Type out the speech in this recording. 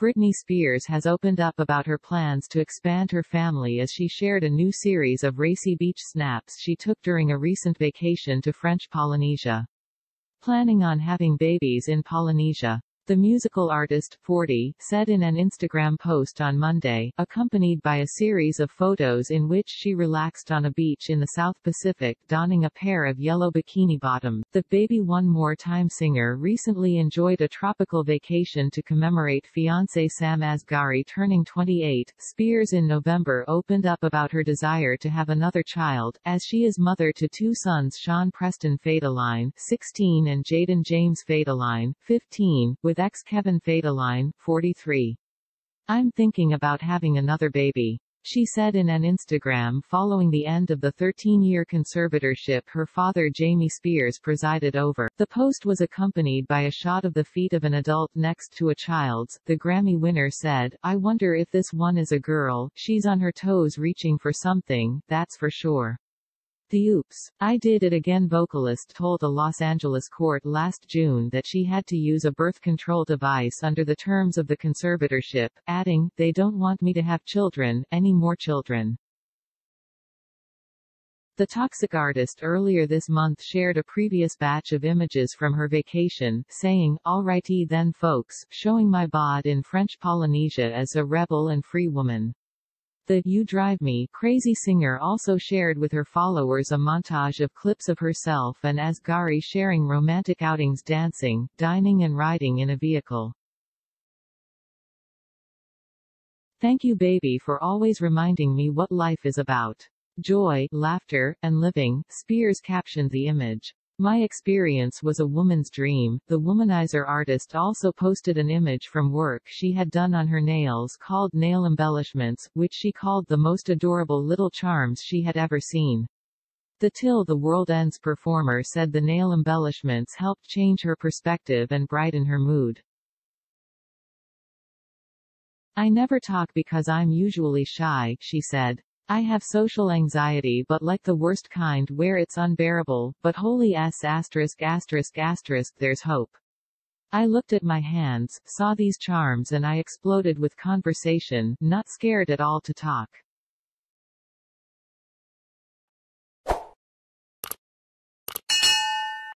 Britney Spears has opened up about her plans to expand her family as she shared a new series of racy beach snaps she took during a recent vacation to French Polynesia. Planning on having babies in Polynesia. The musical artist, 40, said in an Instagram post on Monday, accompanied by a series of photos in which she relaxed on a beach in the South Pacific donning a pair of yellow bikini bottom. The Baby One More Time singer recently enjoyed a tropical vacation to commemorate fiancé Sam Asghari turning 28. Spears in November opened up about her desire to have another child, as she is mother to two sons Sean Preston Federline, 16 and Jayden James Federline, 15, with with ex-Kevin Federline, 43. I'm thinking about having another baby. She said in an Instagram following the end of the 13-year conservatorship her father Jamie Spears presided over. The post was accompanied by a shot of the feet of an adult next to a child's. The Grammy winner said, I wonder if this one is a girl, she's on her toes reaching for something, that's for sure. The Oops, I Did It Again vocalist told a Los Angeles court last June that she had to use a birth control device under the terms of the conservatorship, adding, they don't want me to have children, any more children. The Toxic artist earlier this month shared a previous batch of images from her vacation, saying, Alrighty then folks, showing my bod in French Polynesia as a rebel and free woman. The You Drive Me Crazy singer also shared with her followers a montage of clips of herself and Asghari sharing romantic outings dancing, dining and riding in a vehicle. Thank you baby for always reminding me what life is about. Joy, laughter, and living, Spears captioned the image. My experience was a woman's dream. The womanizer artist also posted an image from work she had done on her nails called nail embellishments, which she called the most adorable little charms she had ever seen. The Till the World Ends performer said the nail embellishments helped change her perspective and brighten her mood. I never talk because I'm usually shy, she said. I have social anxiety but like the worst kind where it's unbearable, but holy s asterisk asterisk asterisk there's hope. I looked at my hands, saw these charms and I exploded with conversation, not scared at all to talk.